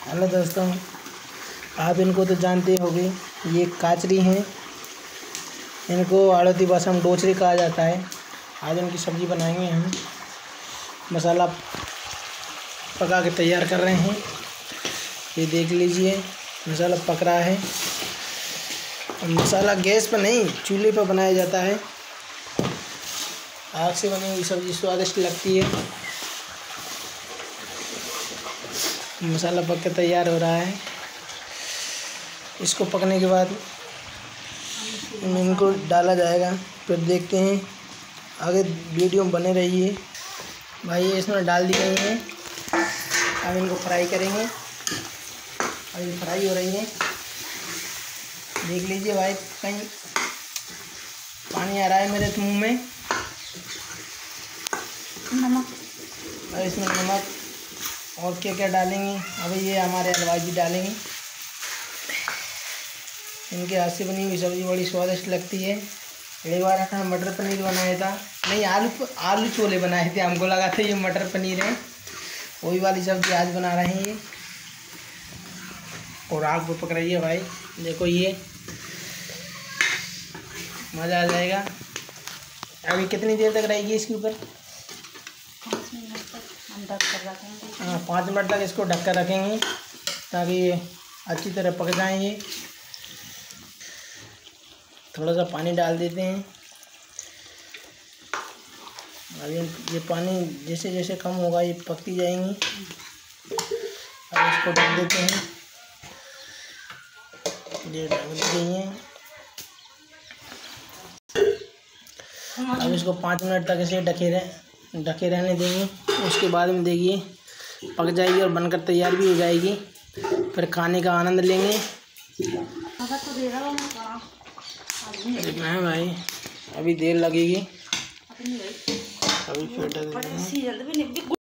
Hello दोस्तों, आप इनको तो जानते होंगे, ये काचरी हैं। इनको आड़ती भाषा में डोचरी कहा जाता है। आज इनकी सब्ज़ी बनाएँगे हम। मसाला पका के तैयार कर रहे हैं। ये देख लीजिए, मसाला पक रहा है। मसाला गैस पर नहीं, चूल्हे पर बनाया जाता है। आग से बनी हुई सब्ज़ी स्वादिष्ट लगती है। मसाला पक के तैयार हो रहा है। इसको पकने के बाद इनको डाला जाएगा। फिर देखते हैं। आगे वीडियो में बने रहिए। भाई इसमें डाल दी गई हैं। अब इनको फ्राई करेंगे। अब अभी फ्राई हो रही है। देख लीजिए भाई कहीं पानी आ रहा है मेरे मुँह में। नमक। और इसमें नमक। और क्या क्या डालेंगे? अभी ये हमारे हलवाई जी डालेंगे। इनके हाथ से बनी हुई सब्ज़ी बड़ी स्वादिष्ट लगती है। एक बार हमने मटर पनीर बनाया था। नहीं, आलू आलू छोले बनाए थे। हमको लगा था ये मटर पनीर है। वही वाली सब्ज़ी आज बना रहे हैं ये। और आग पर पक रही है भाई। देखो ये। मज़ा आ जाएगा। अभी कितनी देर तक रहेगी इसके ऊपर? पाँच मिनट तक हाँ पाँच मिनट तक इसको ढक कर रखेंगे, ताकि ये अच्छी तरह पक जाए ये थोड़ा सा पानी डाल देते हैं। अभी ये पानी जैसे जैसे कम होगा, ये पकती जाएँगी। अब इसको ढक देते हैं। ये ढक दी अब इसको पाँच मिनट तक इसे ढके रह। ढके रहने देंगे। उसके बाद में देखिए, पक जाएगी और बनकर तैयार भी हो जाएगी। फिर खाने का आनंद लेंगे। देखना है भाई, अभी देर लगेगी। अभी फिर